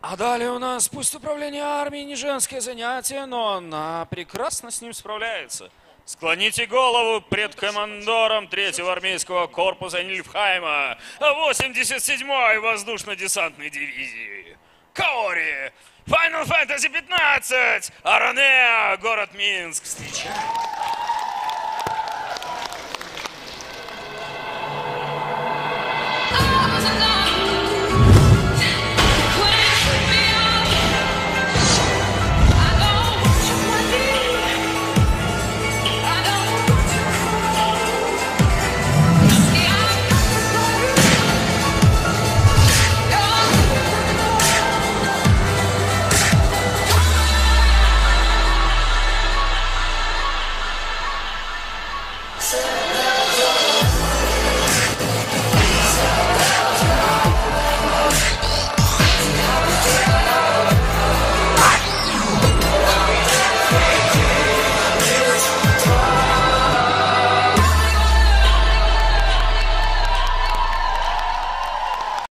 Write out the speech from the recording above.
А далее у нас пусть управление армией не женское занятие, но она прекрасно с ним справляется. Склоните голову пред командором третьего армейского корпуса Нильфхайма 87-й воздушно-десантной дивизии. Каори! Final Fantasy 15! Аранеа, город Минск. Встречай! Yes.